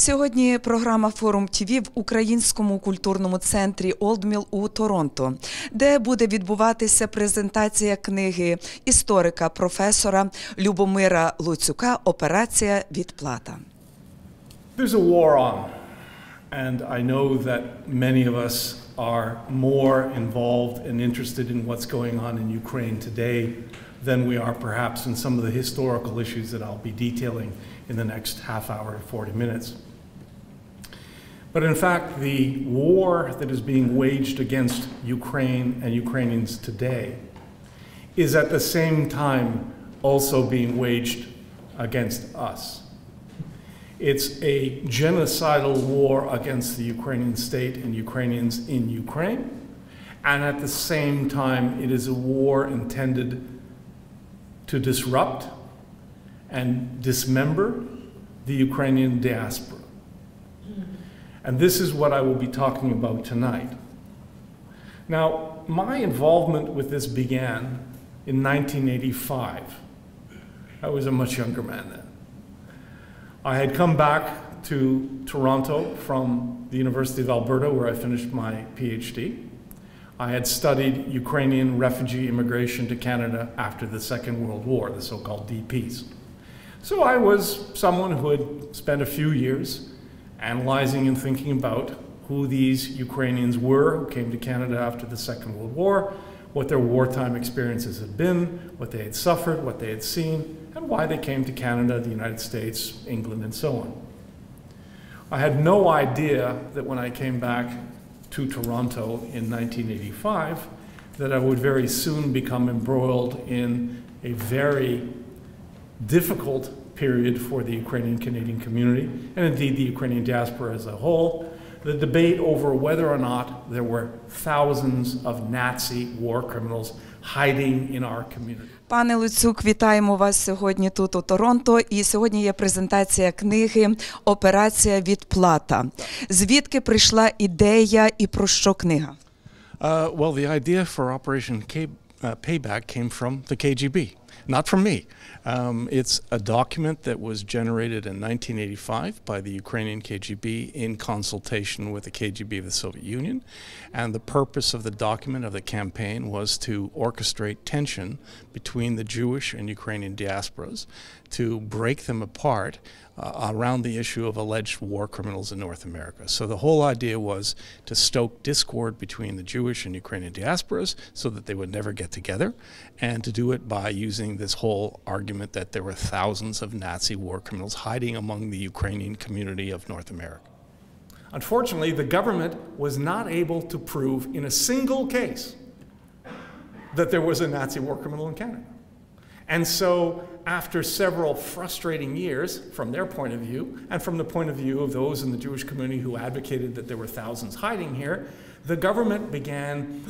Сьогодні програма Форум ТІВІ в українському культурному центрі Олдміл у Торонто, де буде відбуватися презентація книги історика професора Любомира Луцюка Операція Відплата. There's a war on, and I know that many of us are more involved and interested in what's going on in Ukraine today than we are perhaps in some of the historical issues that I'll be detailing in the next half hour to 40 minutes. But in fact, the war that is being waged against Ukraine and Ukrainians today is at the same time also being waged against us. It's a genocidal war against the Ukrainian state and Ukrainians in Ukraine. And at the same time, it is a war intended to disrupt and dismember the Ukrainian diaspora. And this is what I will be talking about tonight. Now, my involvement with this began in 1985. I was a much younger man then. I had come back to Toronto from the University of Alberta, where I finished my PhD. I had studied Ukrainian refugee immigration to Canada after the Second World War, the so called DPs. So I was someone who had spent a few years analyzing and thinking about who these Ukrainians were who came to Canada after the Second World War, what their wartime experiences had been, what they had suffered, what they had seen, and why they came to Canada, the United States, England, and so on. I had no idea that when I came back to Toronto in 1985, that I would very soon become embroiled in a very difficult period for the Ukrainian Canadian community, and indeed the Ukrainian diaspora as a whole, the debate over whether or not there were thousands of Nazi war criminals hiding in our community. Пане Луцюк, вітаємо вас сьогодні тут у Торонто. І сьогодні є презентація книги Операція Відплата. Звідки прийшла ідея і про що книга? Uh, well, the idea for Operation K- uh, Payback came from the KGB, not from me. Um, it's a document that was generated in 1985 by the Ukrainian KGB in consultation with the KGB of the Soviet Union. And the purpose of the document of the campaign was to orchestrate tension between the Jewish and Ukrainian diasporas to break them apart uh, around the issue of alleged war criminals in North America. So the whole idea was to stoke discord between the Jewish and Ukrainian diasporas so that they would never get together, and to do it by using this whole argument that there were thousands of Nazi war criminals hiding among the Ukrainian community of North America. Unfortunately, the government was not able to prove in a single case that there was a Nazi war criminal in Canada. And so, after several frustrating years from their point of view, and from the point of view of those in the Jewish community who advocated that there were thousands hiding here, the government began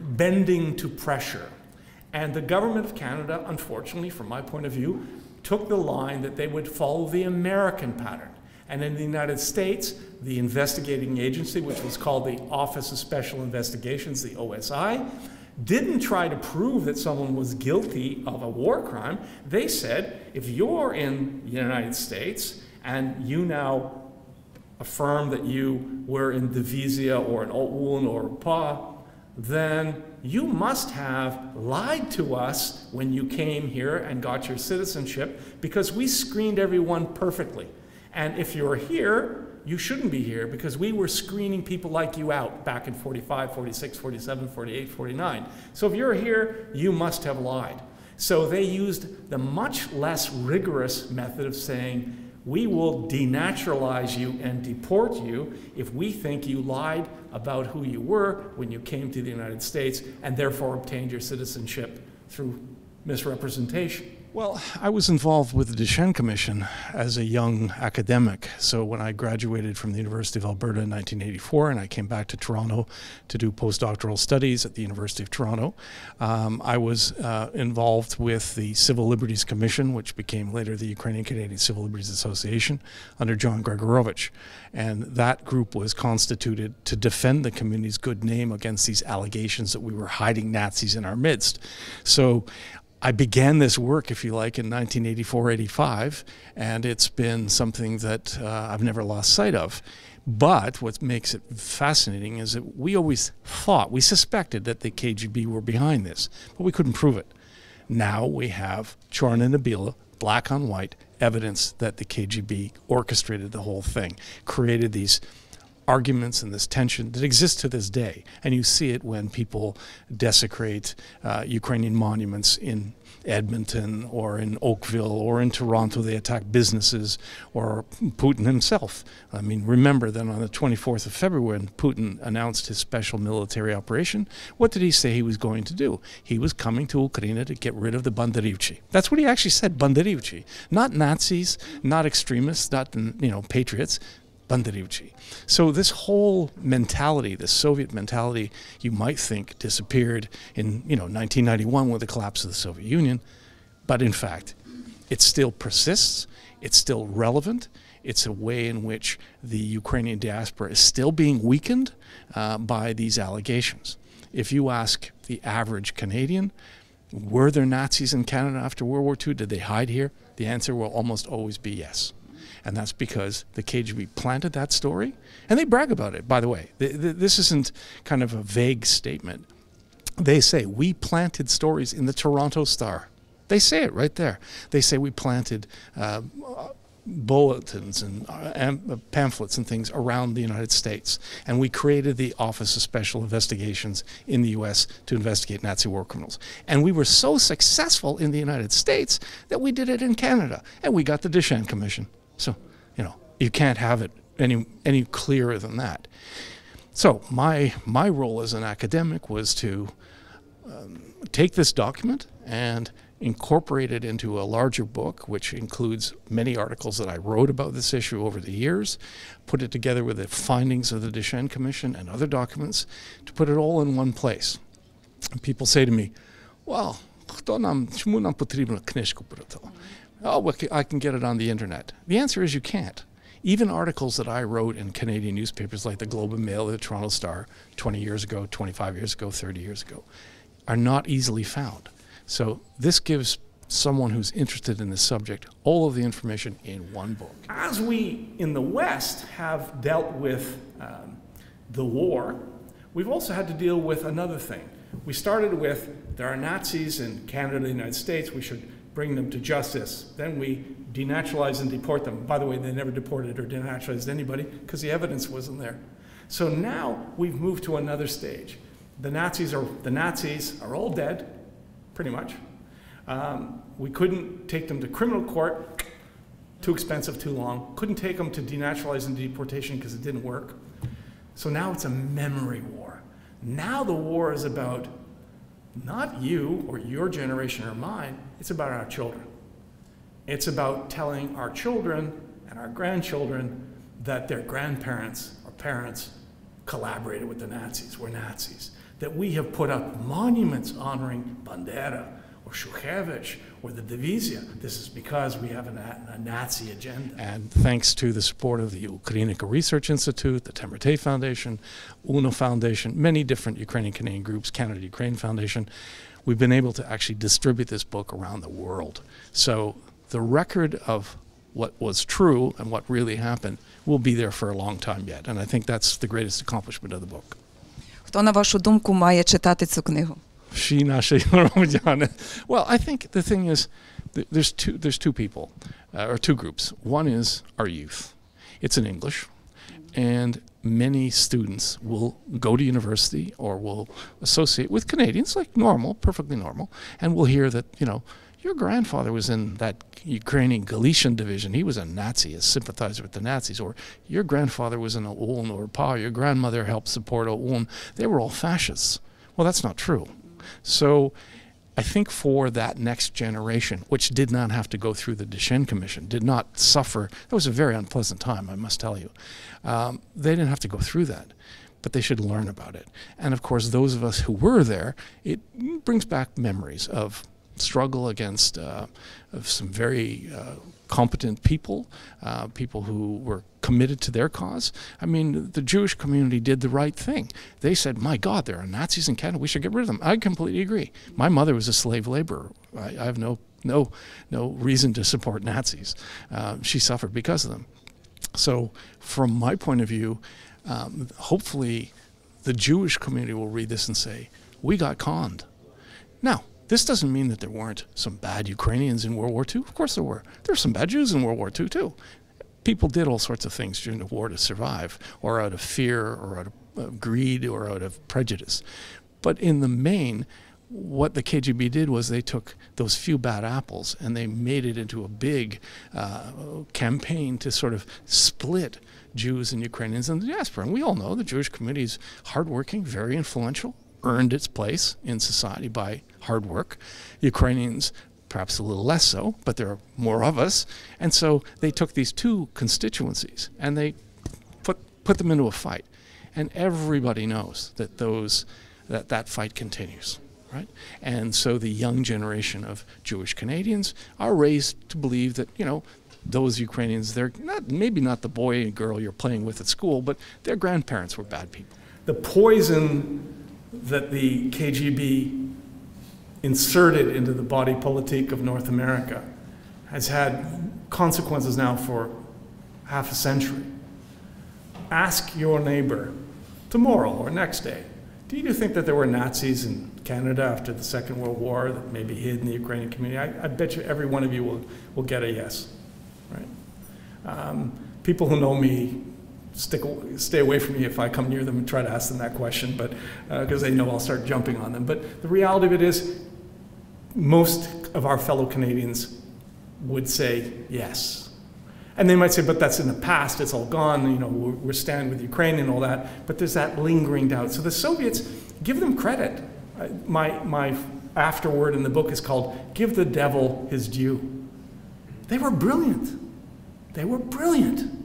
bending to pressure. And the government of Canada, unfortunately, from my point of view, took the line that they would follow the American pattern. And in the United States, the investigating agency, which was called the Office of Special Investigations, the OSI, didn't try to prove that someone was guilty of a war crime. They said, if you're in the United States and you now affirm that you were in Divizia or in OUN or UPA, then you must have lied to us when you came here and got your citizenship because we screened everyone perfectly. And if you're here, you shouldn't be here because we were screening people like you out back in 45, 46, 47, 48, 49. So if you're here, you must have lied. So they used the much less rigorous method of saying, we will denaturalize you and deport you if we think you lied about who you were when you came to the United States and therefore obtained your citizenship through misrepresentation. Well, I was involved with the Deschênes Commission as a young academic. So when I graduated from the University of Alberta in 1984 and I came back to Toronto to do postdoctoral studies at the University of Toronto, um, I was uh, involved with the Civil Liberties Commission, which became later the Ukrainian Canadian Civil Liberties Association under John Gregorovich. And that group was constituted to defend the community's good name against these allegations that we were hiding Nazis in our midst. So I began this work, if you like, in 1984 85, and it's been something that uh, I've never lost sight of. But what makes it fascinating is that we always thought, we suspected that the KGB were behind this, but we couldn't prove it. Now we have Chorna Nabila, black on white, evidence that the KGB orchestrated the whole thing, created these arguments and this tension that exists to this day. And you see it when people desecrate uh, Ukrainian monuments in Edmonton or in Oakville or in Toronto. They attack businesses or Putin himself. I mean, remember that on the 24th of February, when Putin announced his special military operation, what did he say he was going to do? He was coming to Ukraine to get rid of the Banderivci. That's what he actually said, Banderivci. Not Nazis, not extremists, not, you know, patriots. Banderivci. So this whole mentality, this Soviet mentality, you might think disappeared in you know 1991 with the collapse of the Soviet Union, but in fact, it still persists. It's still relevant. It's a way in which the Ukrainian diaspora is still being weakened uh, by these allegations. If you ask the average Canadian, were there Nazis in Canada after World War II? Did they hide here? The answer will almost always be yes. And that's because the KGB planted that story. And they brag about it, by the way. This isn't kind of a vague statement. They say, we planted stories in the Toronto Star. They say it right there. They say we planted uh, bulletins and, uh, uh, pamphlets and things around the United States. And we created the Office of Special Investigations in the U.S. to investigate Nazi war criminals. And we were so successful in the United States that we did it in Canada. And we got the Deschênes Commission. So, you know, you can't have it any any clearer than that. So my my role as an academic was to um, take this document and incorporate it into a larger book, which includes many articles that I wrote about this issue over the years, put it together with the findings of the Deschênes Commission and other documents to put it all in one place. And people say to me, well, kniżka pro to? Oh, I can get it on the internet. The answer is you can't. Even articles that I wrote in Canadian newspapers like the Globe and Mail, the Toronto Star, 20 years ago, 25 years ago, 30 years ago, are not easily found. So this gives someone who's interested in the subject all of the information in one book. As we in the West have dealt with um, the war, we've also had to deal with another thing. We started with there are Nazis in Canada and the United States, we should bring them to justice. Then we denaturalize and deport them. By the way, they never deported or denaturalized anybody because the evidence wasn't there. So now we've moved to another stage. The Nazis are the Nazis are all dead, pretty much. Um, we couldn't take them to criminal court, too expensive, too long. Couldn't take them to denaturalize and deportation because it didn't work. So now it's a memory war. Now the war is about not you or your generation or mine, it's about our children. It's about telling our children and our grandchildren that their grandparents or parents collaborated with the Nazis, were Nazis. That we have put up monuments honoring Bandera or Shukhevich or the Divizia. This is because we have a Nazi agenda. And thanks to the support of the Ukrainica Research Institute, the Temerty Foundation, UNO Foundation, many different Ukrainian Canadian groups, Canada Ukraine Foundation, we've been able to actually distribute this book around the world. So the record of what was true and what really happened will be there for a long time yet. And I think that's the greatest accomplishment of the book. Хто, на вашу думку, має читати цю книгу? she. Well, I think the thing is, th there's two there's two people uh, or two groups. One is our youth. It's in English, and many students will go to university or will associate with Canadians, like normal, perfectly normal, and will hear that you know your grandfather was in that Ukrainian Galician division. He was a Nazi, a sympathizer with the Nazis. Or your grandfather was in OUN or UPA. Your grandmother helped support OUN. They were all fascists. Well, that's not true. So I think for that next generation, which did not have to go through the Deschênes Commission, did not suffer, that was a very unpleasant time, I must tell you. Um, they didn't have to go through that, but they should learn about it. And of course, those of us who were there, it brings back memories of struggle against uh, of some very uh, competent people, uh, people who were committed to their cause. I mean, the Jewish community did the right thing. They said, "My God, there are Nazis in Canada. We should get rid of them." I completely agree. My mother was a slave laborer. I, I have no no no reason to support Nazis. Uh, she suffered because of them. So, from my point of view, um, hopefully, the Jewish community will read this and say, "We got conned." Now, this doesn't mean that there weren't some bad Ukrainians in World War II. Of course, there were. There were some bad Jews in World War II too. People did all sorts of things during the war to survive, or out of fear, or out of uh, greed, or out of prejudice. But in the main, what the KGB did was they took those few bad apples and they made it into a big uh, campaign to sort of split Jews and Ukrainians in the diaspora. And we all know the Jewish community is hardworking, very influential, earned its place in society by hard work. Ukrainians, perhaps a little less so, but there are more of us. And so they took these two constituencies and they put, put them into a fight. And everybody knows that those that, that fight continues right? And so the young generation of Jewish Canadians are raised to believe that, you know, those Ukrainians, they're not maybe not the boy and girl you're playing with at school, but their grandparents were bad people. The poison that the KGB inserted into the body politic of North America has had consequences now for half a century. Ask your neighbor tomorrow or next day do you think that there were Nazis in Canada after the Second World War that maybe hid in the Ukrainian community? I, I bet you every one of you will, will get a yes, right? Um, people who know me stick, stay away from me if I come near them and try to ask them that question, but because uh, they know I'll start jumping on them. But the reality of it is, most of our fellow Canadians would say yes, and they might say, but that's in the past, it's all gone, you know, we're, we're standing with Ukraine and all that. But there's that lingering doubt. So the Soviets, give them credit. My, my afterword in the book is called Give the Devil His Due. They were brilliant. They were brilliant.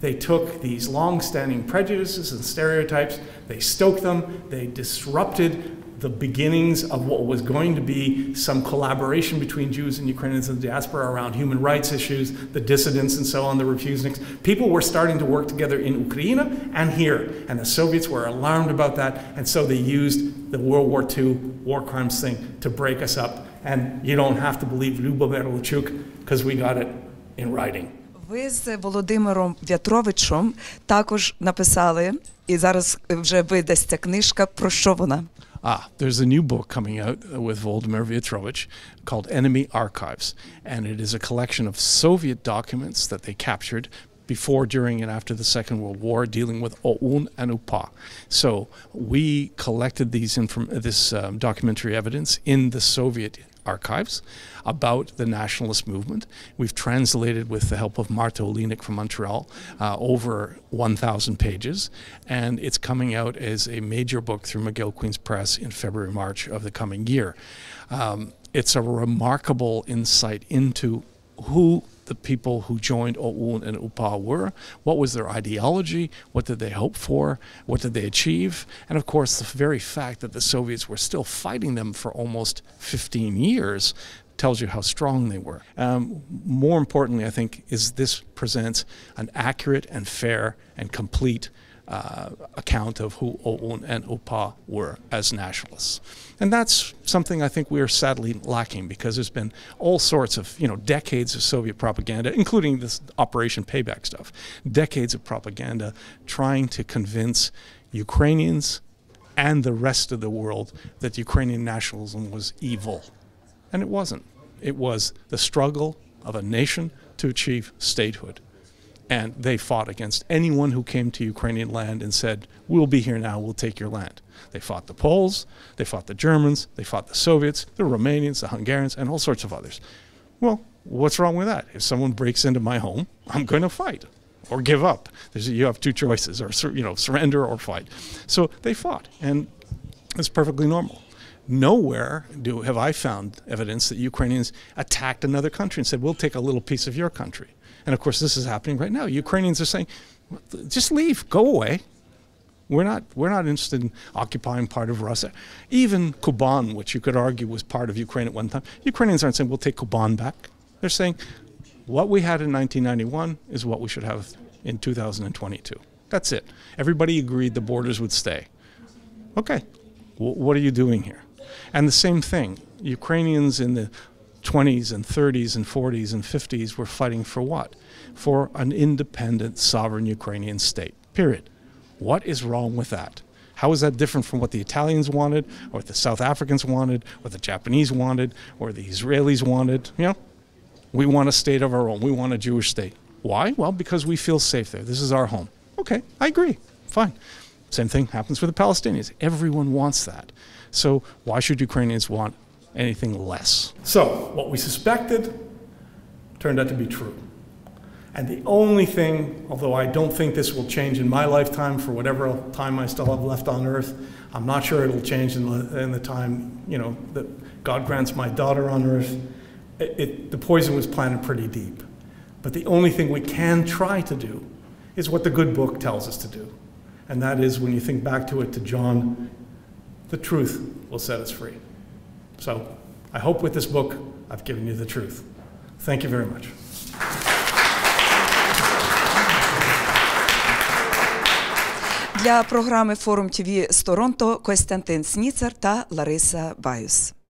They took these long standing prejudices and stereotypes, they stoked them, they disrupted the beginnings of what was going to be some collaboration between Jews and Ukrainians in the diaspora around human rights issues, the dissidents and so on, the refuseniks. People were starting to work together in Ukraine and here, and the Soviets were alarmed about that, and so they used the World War II war crimes thing to break us up. And you don't have to believe Lubomyr Luciuk because we got it in writing. Ви з Володимиром В'ятровичем також написали, і зараз вже видасться книжка. Про що вона? Ah, there's a new book coming out with Volodymyr Vyatrovich called Enemy Archives, and it is a collection of Soviet documents that they captured before, during, and after the Second World War, dealing with OUN and UPA. So we collected these inform- this um, documentary evidence in the Soviet archives about the nationalist movement. We've translated, with the help of Marta Olynyk from Montreal, uh, over 1,000 pages, and it's coming out as a major book through McGill-Queen's Press in February, March of the coming year. Um, it's a remarkable insight into who the people who joined OUN and UPA were, what was their ideology, what did they hope for, what did they achieve, and of course the very fact that the Soviets were still fighting them for almost 15 years tells you how strong they were. Um, more importantly, I think, is this presents an accurate and fair and complete uh, account of who OUN and UPA were as nationalists. And that's something I think we are sadly lacking because there's been all sorts of, you know, decades of Soviet propaganda, including this Operation Payback stuff, decades of propaganda trying to convince Ukrainians and the rest of the world that Ukrainian nationalism was evil. And it wasn't. It was the struggle of a nation to achieve statehood and they fought against anyone who came to Ukrainian land and said, We'll be here now, we'll take your land. They fought the Poles, they fought the Germans, they fought the Soviets, the Romanians, the Hungarians, and all sorts of others. Well, what's wrong with that? If someone breaks into my home, I'm going to fight or give up. There's, you have two choices, or you know, surrender or fight. So they fought, and it's perfectly normal. Nowhere do have I found evidence that Ukrainians attacked another country and said, "We'll take a little piece of your country." And of course, this is happening right now. Ukrainians are saying, just leave, go away. We're not, we're not interested in occupying part of Russia. Even Kuban, which you could argue was part of Ukraine at one time, Ukrainians aren't saying, we'll take Kuban back. They're saying, what we had in 1991 is what we should have in 2022. That's it. Everybody agreed the borders would stay. Okay, w- what are you doing here? And the same thing, Ukrainians in the 20s and 30s and 40s and 50s were fighting for what? For an independent, sovereign Ukrainian state. Period. What is wrong with that? How is that different from what the Italians wanted, or what the South Africans wanted, or the Japanese wanted, or the Israelis wanted? You know, we want a state of our own. We want a Jewish state. Why? Well, because we feel safe there. This is our home. Okay, I agree. Fine. Same thing happens for the Palestinians. Everyone wants that. So why should Ukrainians want anything less? So, what we suspected turned out to be true. And the only thing, although I don't think this will change in my lifetime for whatever time I still have left on earth, I'm not sure it'll change in the, in the time, you know, that God grants my daughter on earth. It, it, the poison was planted pretty deep. But the only thing we can try to do is what the good book tells us to do. And that is, when you think back to it to John, the truth will set us free. So I hope with this book I've given you the truth. Thank you very much. Для програми Форум ТВ з Торонто Костянтин Сніцер та Лариса Баюс.